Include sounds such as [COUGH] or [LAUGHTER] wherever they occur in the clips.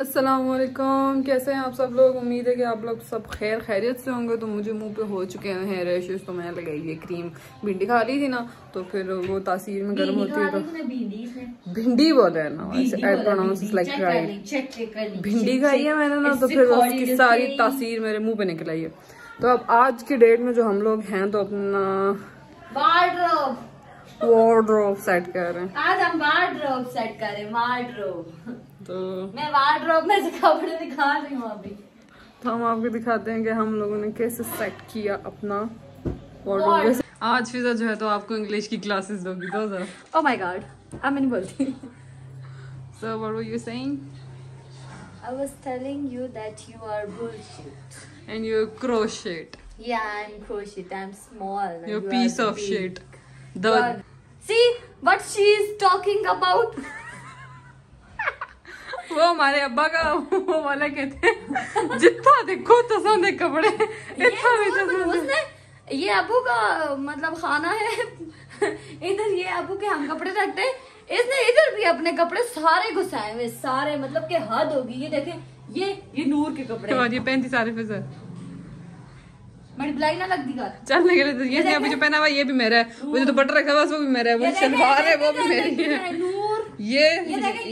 असलम कैसे हैं आप सब लोग? उम्मीद है कि आप लोग सब खैर खैरियत से होंगे। तो मुझे मुँह पे हो चुके हैं रेशेस तो मैं लगाई ये क्रीम भिंडी खा ली थी ना तो फिर वो तासीर में गर्म होती है तो भिंडी बोल रहे हैं ना आई प्रोनाउंस लाइक राइट भिंडी। खाई है मैंने ना तो फिर उसकी सारी तासीर मेरे मुँह पे निकल आई है। तो अब आज की डेट में जो हम लोग हैं तो अपना वार्ड्रोब सेट कर रहे हैं। आज हम वार्ड्रोब सेट कर रहे हैं वार्ड्रोब तो मैं वार्ड्रोब में से कपड़े दिखा रही हूँ अभी तो हम आपको दिखाते हैं कि हम लोगों ने कैसे सेट किया अपना वार्डरोब आज फिजा जो है तो आपको इंग्लिश की क्लासेस दोगी तो जरा ओह माय गॉड अब मैं नहीं बोलती so what were you saying I was telling you that you are bullshit. And you crochet Yeah, I'm crochet. I'm small. and you you piece are of big. Shit You the are- See what she is talking about? वो हमारे अब्बा का वो वाला कहते हैं जितना देखो तसा दे कपड़े इतना भी तसा ये अबू का मतलब खाना है। इधर ये अबू के हम कपड़े रखते हैं। इसने इधर भी अपने कपड़े सारे घुसाए हुए सारे मतलब के हद होगी। ये देखें ये ये नूर के कपड़े। के ये पहनती सारे फिजा मल्टीप्लाई ना लग दी चलने के लिए तो ये अभी जो पहना हुआ ये भी मेरा है। वो जो दुपट्टा रखा हुआ वो भी मेरा है। वो शलवार है वो भी मेरी है। ये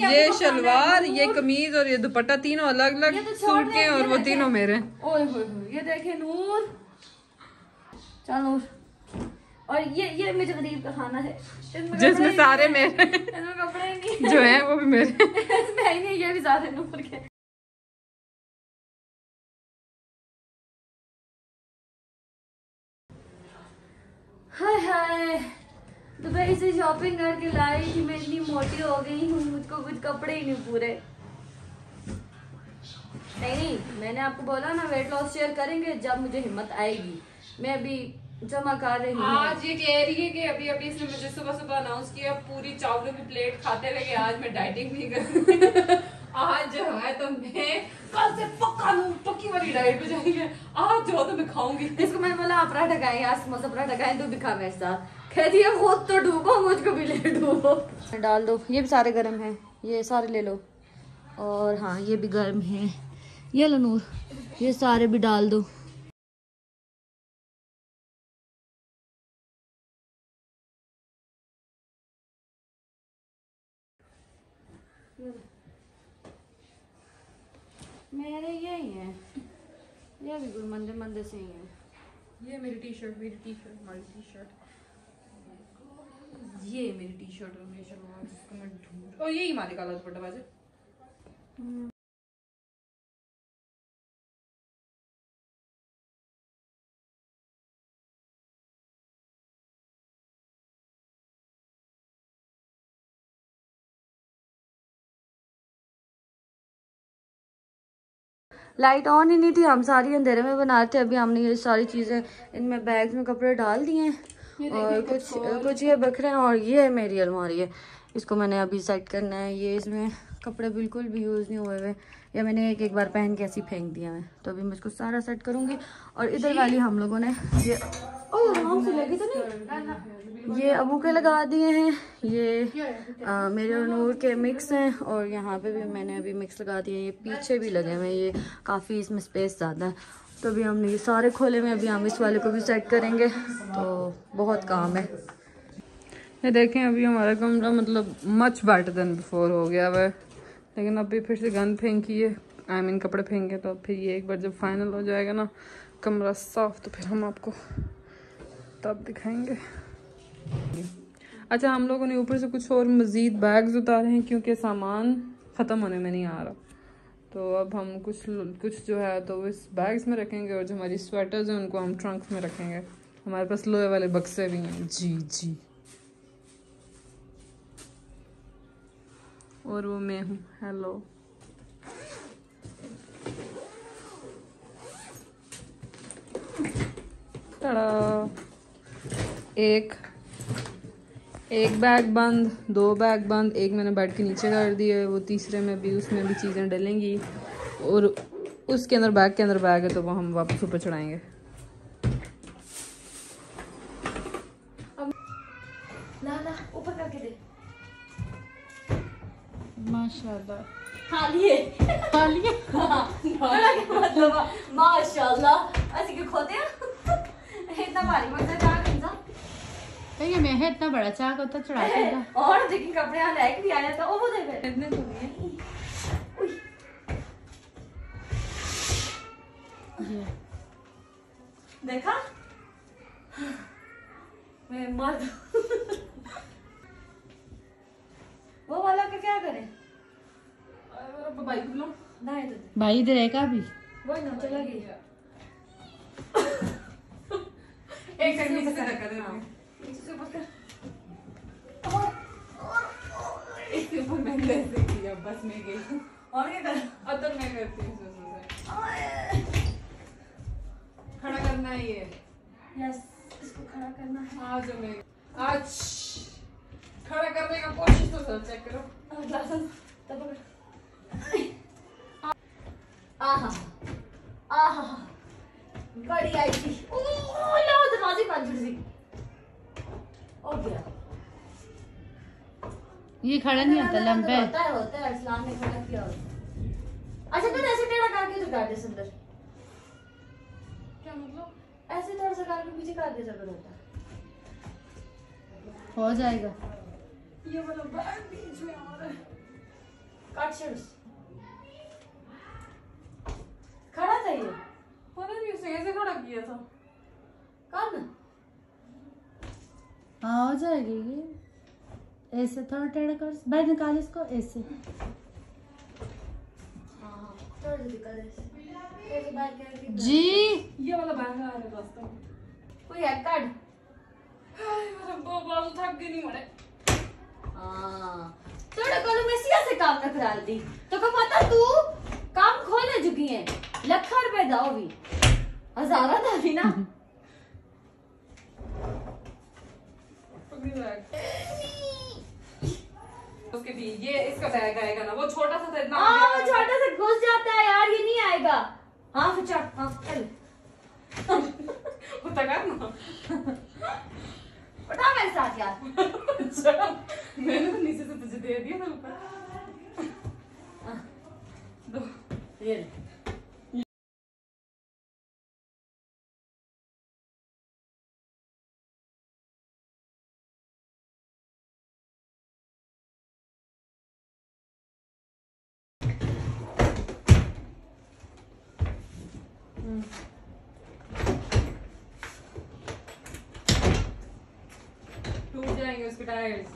ये शलवार ये कमीज और ये दुपट्टा तीनों अलग अलग तो सूट के और वो तीनों मेरे। हैं ये देखे नूर। चलो। नूर और ये ये मेरे गरीब का खाना है। जिसमें सारे मेरे। इसमें कपड़े नहीं जो है। वो भी मेरे। [LAUGHS] इसमें ही नहीं ये भी सारे नूर के। शॉपिंग करके लाई थी मैं इतनी मोटी हो गई हूँ मुझको कुछ कपड़े ही नहीं पूरे। नहीं नहीं मैंने आपको बोला ना वेट लॉस शेयर करेंगे जब मुझे हिम्मत आएगी। मैं अभी जमा कर रही हूँ। आज ये कह रही है कि अभी अभी इसने मुझे सुबह सुबह अनाउंस किया पूरी चावलों की प्लेट खाते कि आज मैं डाइटिंग नहीं कर आज जो है तो मैं कल से पक्का लूँ, पक्की वाली डाइट पे जाएँगे। आज जो तो मैं खाऊँगी। इसको मैंने बोला आप पराठा खाएँ आज समोसा पराठा खाएँ तो भी खा मेरे साथ। कहती है खुद तो डूबो मुझको भी ले डूबो। डाल दो। ये भी सारे गर्म हैं। ये सारे ले लो। और हाँ ये भी गर्म है। ये लो नूर। ये सारे भी डाल दो। मेरे यही है। ये भी कोई मंदे मंदे से ही है। ये मेरी टी शर्ट मेरी टी शर्ट हमारी टी शर्ट ये मेरी टी शर्ट और मेरी शलवार जिसको मैं ढूंढ और यही हमारे काला दुपट्टा बाजे लाइट ऑन ही नहीं थी हम सारी अंधेरे में बना रहे थे अभी हमने ये सारी चीज़ें इनमें बैग्स में कपड़े डाल दिए हैं। और कुछ कुछ ये बखरे हैं और ये है मेरी अलमारी है। इसको मैंने अभी सेट करना है। ये इसमें कपड़े बिल्कुल भी यूज़ नहीं हुए हुए। या मैंने एक एक बार पहन के ऐसे फेंक दिया है। तो अभी मैं इसको सारा सेट करूँगी। और इधर वाली हम लोगों ने ये तो नहीं? ये अबू के लगा दिए हैं। ये आ, मेरे और नूर के मिक्स हैं। और यहाँ पे भी मैंने अभी मिक्स लगा दिए हैं। ये पीछे भी लगे हुए हैं। ये काफ़ी इसमें स्पेस ज़्यादा है। तो अभी हमने ये सारे खोले में अभी हम इस वाले को भी सेट करेंगे। तो बहुत काम है। ये देखें, अभी हमारा कमरा मतलब मच बेटर देन बिफोर हो गया हुआ है। लेकिन अभी फिर से गंद फेंकी है आई मीन कपड़े फेंके तो फिर ये एक बार जब फाइनल हो जाएगा ना, कमरा साफ़ तो फिर हम आपको तब दिखाएँगे। अच्छा हम लोगों ने ऊपर से कुछ और मज़ीद बैग्स उतारे हैं, क्योंकि सामान ख़त्म होने में नहीं आ रहा। तो अब हम कुछ कुछ जो है तो इस बैग्स में रखेंगे और जो हमारी स्वेटर्स हैं उनको हम ट्रंक्स में रखेंगे। हमारे पास लोहे वाले बक्से भी हैं। जी जी। और वो मैं हूँ। हेलो एक एक बैग बंद दो बैग बंद एक मैंने बेड के नीचे कर दिए वो तीसरे में भी उसमें भी चीज़ें डलेंगी। और उसके अंदर बैग के अंदर बैग है तो वो हम वापस ऊपर चढ़ाएँगे। माशाल्लाह। हाँ, हाँ, हाँ, मतलब, माशाल्लाह। खोते हैं? इतना भारी मतलब कंजा कहिए मैं है इतना बड़ा चाक होता चढ़ा के और जिन कपड़े आ लायक भी आया था वो दे फिर इतने तो है। ये। देखा? मैं मर दूँ। वो वाला का क्या करें? अरे मेरा बाइक लो ना ये तो भाई इधर है का भी वो ना चला गया। एक सेकंड से धक्का दे। रहा हूँ। इसके ऊपर मैंने ऐसे किया बस में गई और क्या अब तक मैं करती हूँ खड़ा करना है ये यस इसको खड़ा करना है। आज मैं आज खड़ा करने का कोशिश तो सर चेक करो तब आहा आहा। बड़ी आई थी। ओ लो, दरवाजे हो गया ये खड़ा नहीं होता लंबे। होता है होता है इस्लाम ने खड़ा किया होता अच्छा तो ऐसे टेढ़ा करके तो कर दे सुंदर? क्या मतलब? ऐसे थोड़ा सा करके पीछे कर दे जबर होता हो? जाएगा। ये वाला बैग बीच में आ रहा है। कट शर्ट्स खड़ा था ये? पता नहीं उसे ऐसे खड़ा किया था। कर ना हाँ हो जाएगी ये। ऐसे थोड़ा टेढ़ा कर भाई निकाल इसको ऐसे। हाँ है जी। ये वाला बैग आ रहा है कोई है बाल थक गए नहीं मरे। हाँ। थोड़ा कल में सिया से काम न करा दी। तो का पता तू काम खोले चुकी है। लखा रुपए दाओ भी हजारा था भी ना [LAUGHS] पकड़ी बैग उसके भी ये इसका बैग आएगा ना वो छोटा सा था इतना हाँ वो छोटा सा घुस जाता है यार ये नहीं आएगा। हाँ फिर हाँ चल। [LAUGHS] होता कर ना? [LAUGHS] उठा मेरे साथ यार [LAUGHS] अच्छा, मैंने तो नीचे से तुझे दे दिया था ऊपर दो ये ले। टूट जाएँगे उसके टायर्स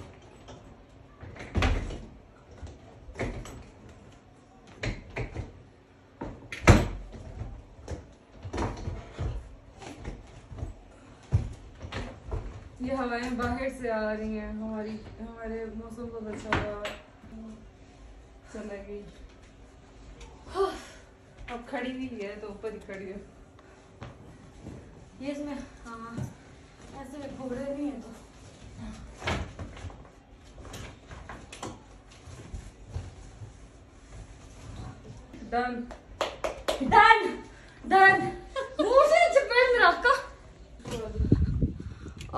ये हवाएँ बाहर से आ रही हैं, हमारी, हमारे मौसम को अच्छा चला गई अब खड़ी भी है तो ऊपर ही खड़ी है। ये इसमें हाँ ऐसे में घोड़े नहीं है तो। डन डन डन मुँह से चपेट में रखा।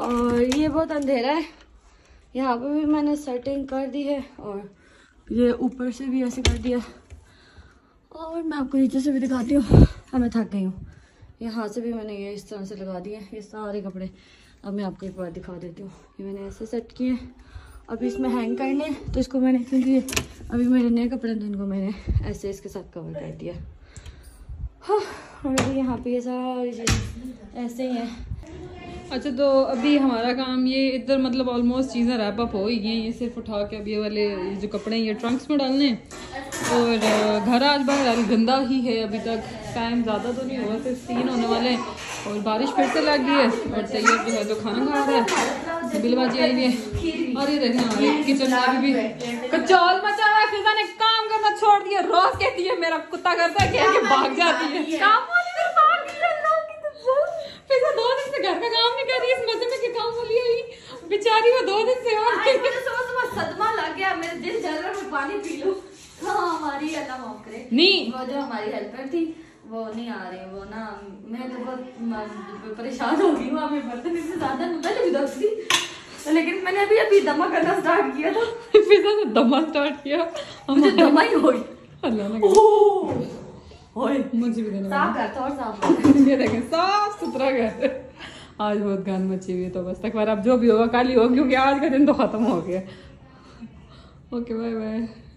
और ये बहुत अंधेरा है। यहाँ पे भी मैंने सेटिंग कर दी है और ये ऊपर से भी ऐसे कर दिया। और मैं आपको नीचे से भी दिखाती हूँ। हाँ मैं थक गई हूँ। यहाँ से भी मैंने ये इस तरह से लगा दिए ये सारे कपड़े। अब मैं आपको एक बार दिखा देती हूँ। ये मैंने ऐसे सेट किए अभी इसमें हैंग करने तो इसको मैंने, क्योंकि अभी मेरे नए कपड़े थे इनको मैंने ऐसे इसके साथ कवर कर दिया। हाँ और अभी यहाँ पे ये सारी चीज़ें ऐसे ही हैं। अच्छा तो अभी हमारा काम ये इधर मतलब ऑलमोस्ट चीज़ें रैप अप हो गई हैं। ये सिर्फ़ उठा के अभी ये वाले जो कपड़े हैं, ये ट्रंक्स में डालने हैं। और घर आज बाहर गंदा ही है। अभी तक टाइम ज़्यादा तो नहीं हुआ, सिर्फ़ तीन होने वाले हैं। और बारिश फिर से लग गई है। और तैयार जो है तो खाना खा रहा है बिलबाजी आई है। और ये देखें, हमारे किचन में अभी भी कचौल मचा हुआ है। फिजा ने काम करना छोड़ दिया रोज कहती है मेरा कुत्ता करता है के भाग जाती है से घर का काम नहीं कर रही इस मज़े में कि काम वाली आई। बेचारी वो दो दिन से और मुझे सुबह सुबह सदमा लग गया मेरे दिल जल रहा मैं पानी पी लूँ। हाँ हमारी अल्लाह माफ़ करे नहीं। वो जो हमारी हेल्पर थी वो नहीं आ रही वो ना मैं तो बहुत परेशान हो गई हूँ हमें बर्तन इससे ज़्यादा नहीं पहले भी थी। तो लेकिन मैंने अभी अभी दमा करना स्टार्ट किया था। फिजा ने दमा स्टार्ट किया। मुझे दमा ही हो अल्लाह ओए। मुझे भी देने साफ़ कर तो और साफ़ ये देखें साफ़ सुथरा घर आज बहुत गान मची हुई है तो बस तक बार आप जो भी होगा, कल ही क्योंकि आज का दिन तो खत्म हो गया। Okay bye bye